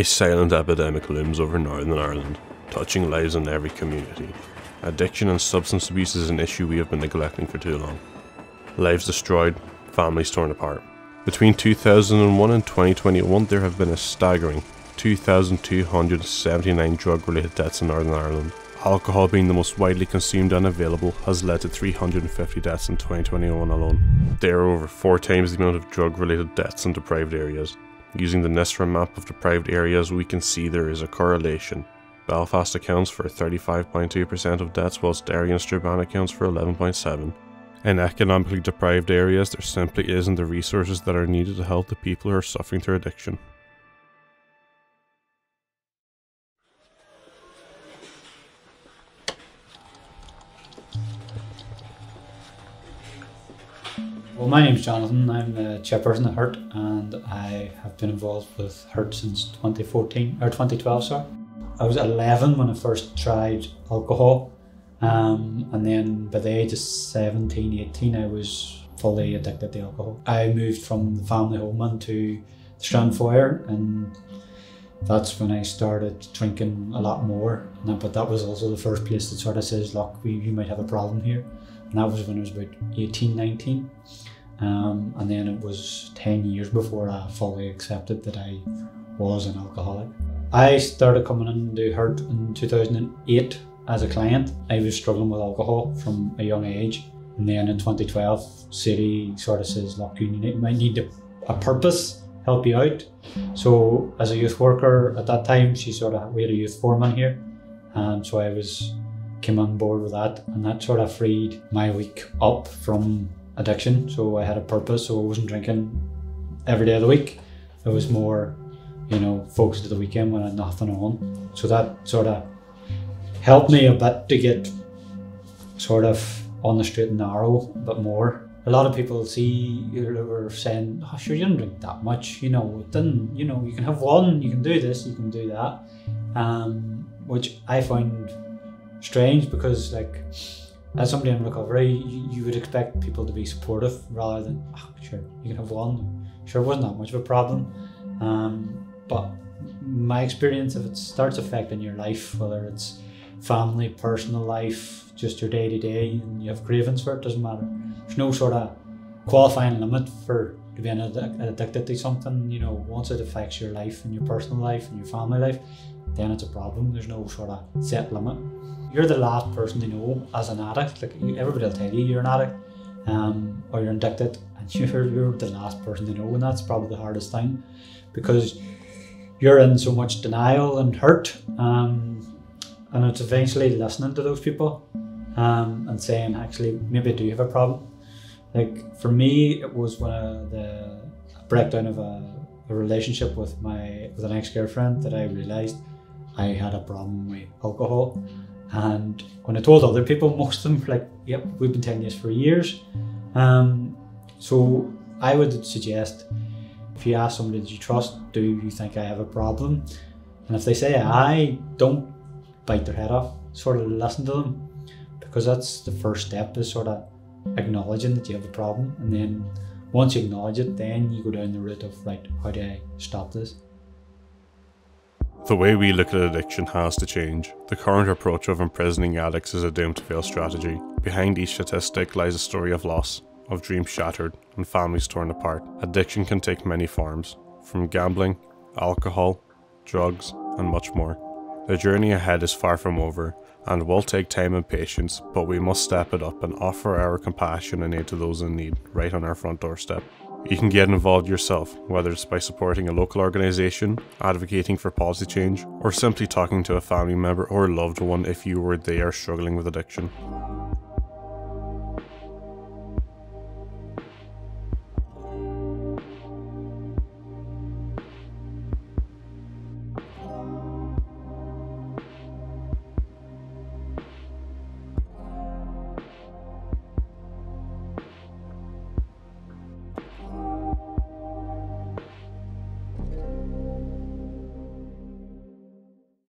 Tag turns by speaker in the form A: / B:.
A: A silent epidemic looms over Northern Ireland, touching lives in every community. Addiction and substance abuse is an issue we have been neglecting for too long. Lives destroyed, families torn apart. Between 2001 and 2021, there have been a staggering 2,279 drug related deaths in Northern Ireland. Alcohol being the most widely consumed and available has led to 350 deaths in 2021 alone. There are over four times the amount of drug related deaths in deprived areas, Using the NISRA map of deprived areas, we can see there is a correlation. Belfast accounts for 35.2% of deaths, whilst Derry and Strabane accounts for 11.7. In economically deprived areas, there simply isn't the resources that are needed to help the people who are suffering through addiction.
B: Well, my name's Jonathan. I'm the chairperson at Hurt, and I have been involved with Hurt since 2014 or 2012. Sorry, I was 11 when I first tried alcohol, um, and then by the age of 17, 18, I was fully addicted to alcohol. I moved from the family home into the Strandfoyer, and that's when I started drinking a lot more. But that was also the first place that sort of says, "Look, we, you might have a problem here." And that was when I was about 18, 19. Um, and then it was 10 years before I fully accepted that I was an alcoholic. I started coming into Hurt in 2008 as a client. I was struggling with alcohol from a young age. And then in 2012, City sort of says, look, you might need a, a purpose, help you out. So as a youth worker at that time, she sort of, we had a youth foreman here. And so I was, came on board with that. And that sort of freed my week up from addiction. So I had a purpose. So I wasn't drinking every day of the week. It was more, you know, focused at the weekend when I had nothing on. So that sort of helped me a bit to get sort of on the straight and narrow a bit more. A lot of people see you were saying, "Oh, sure, you didn't drink that much." You know, it didn't. You know, you can have one, you can do this, you can do that, um, which I find strange because like as somebody in recovery, you, you, would expect people to be supportive rather than, oh, sure, you can have one. Sure, wasn't that much of a problem. Um, but my experience, if it starts affecting your life, whether it's family, personal life, just your day to day, and you have cravings for it, doesn't matter. There's no sort of qualifying limit for to being addicted to something. You know, once it affects your life and your personal life and your family life, then it's a problem. There's no sort of set limit you're the last person to know as an addict. Like everybody will tell you you're an addict, um, or you're addicted, and you're you're the last person to know, and that's probably the hardest thing, because you're in so much denial and hurt, um, and it's eventually listening to those people, um, and saying actually maybe I do have a problem. Like for me, it was when I, the breakdown of a, a relationship with my with an ex girlfriend that I realized I had a problem with alcohol. And when I told other people, most of them were like, yep, we've been telling this for years. Um, so I would suggest if you ask somebody that you trust, do you think I have a problem? And if they say I, don't bite their head off. Sort of listen to them because that's the first step is sort of acknowledging that you have a problem. And then once you acknowledge it, then you go down the route of, right, how do I stop this?
A: The way we look at addiction has to change. The current approach of imprisoning addicts is a doomed to fail strategy. Behind each statistic lies a story of loss, of dreams shattered, and families torn apart. Addiction can take many forms, from gambling, alcohol, drugs, and much more. The journey ahead is far from over, and will take time and patience, but we must step it up and offer our compassion and aid to those in need right on our front doorstep. You can get involved yourself, whether it's by supporting a local organisation, advocating for policy change, or simply talking to a family member or loved one if you or they are struggling with addiction.